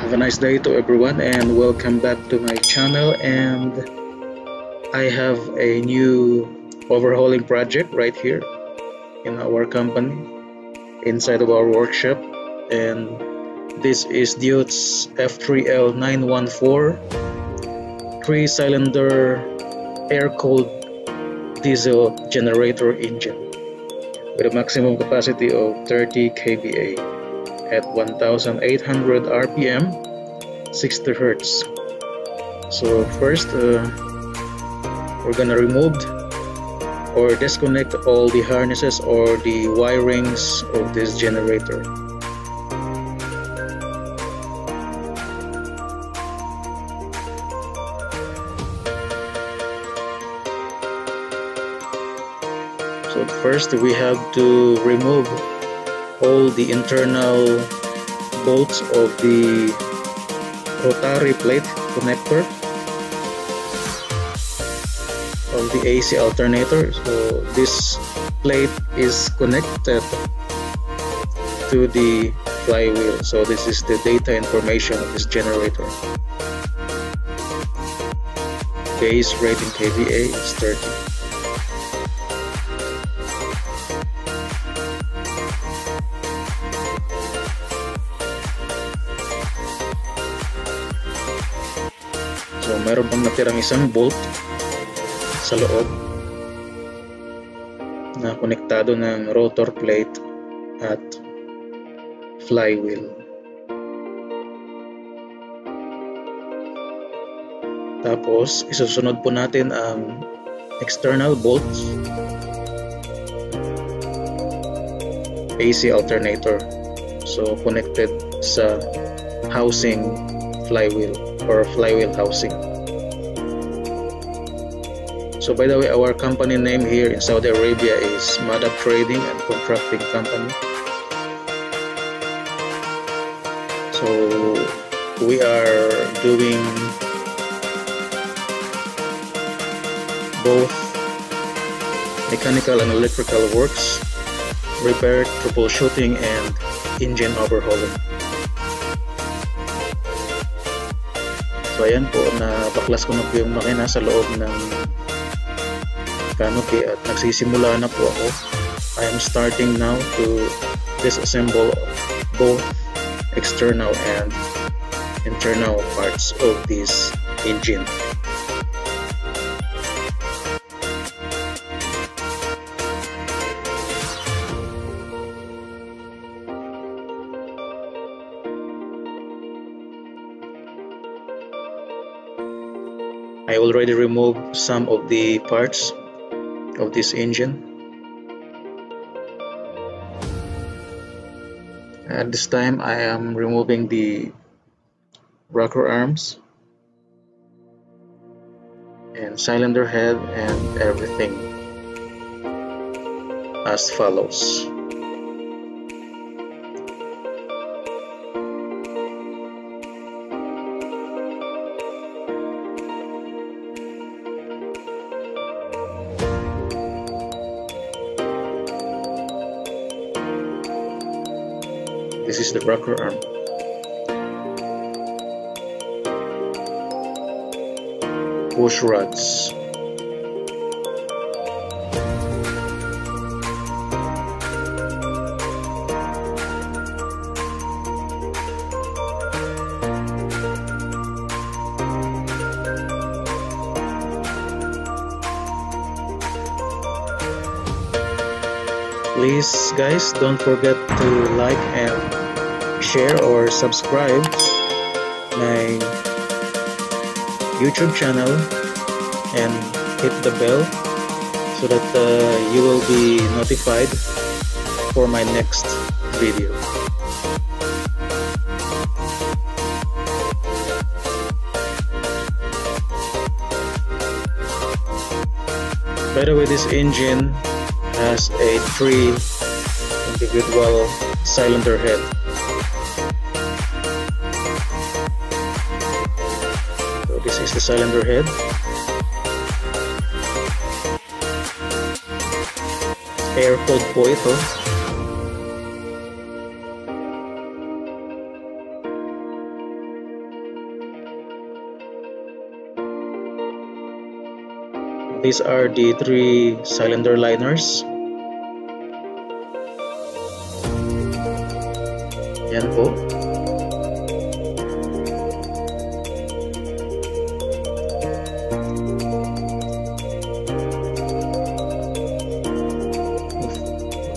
Have a nice day to everyone and welcome back to my channel. And I have a new overhauling project right here in our company inside of our workshop. And this is Deutz F3L914 three cylinder air-cooled diesel generator engine with a maximum capacity of 30 kVA at 1800 RPM 60 Hertz. So first uh, we're gonna remove or disconnect all the harnesses or the wirings of this generator so first we have to remove all the internal bolts of the rotary plate connector. Of the AC alternator. So this plate is connected to the flywheel. So this is the data information of this generator. Base rating kVA is 30 Meron pang natirang isang bolt sa loob na konektado ng rotor plate at flywheel. Tapos isusunod po natin ang external bolts AC alternator. So connected sa housing flywheel or flywheel housing. So by the way, our company name here in Saudi Arabia is Madab Trading and Contracting Company. So we are doing both mechanical and electrical works, repair, troubleshooting, and engine overhauling. So ayan po, napaklas ko na po yung makina sa loob ng canopy at nagsisimula na po ako. I am starting now to disassemble both external and internal parts of this engine. I already removed some of the parts of this engine. At this time I am removing the rocker arms and cylinder head and everything as follows. This is the rocker arm. Push rods. Please guys don't forget to like and share or subscribe my YouTube channel and hit the bell so that uh, you will be notified for my next video. By the way, this engine has a 3 individual cylinder head. So this is the cylinder head. Air cold po. These are the three cylinder liners. Yan po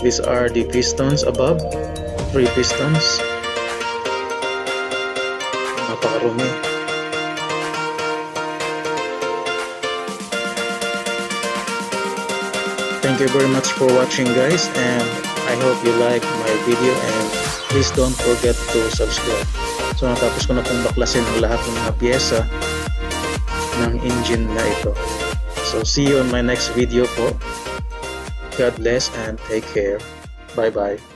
these are the pistons above three pistons. Napakarumi. Thank you very much for watching guys and I hope you like my video and please don't forget to subscribe. So natapos ko na pong baklasin ang lahat ng mga pyesa ng engine na ito. So see you on my next video po. God bless and take care. Bye bye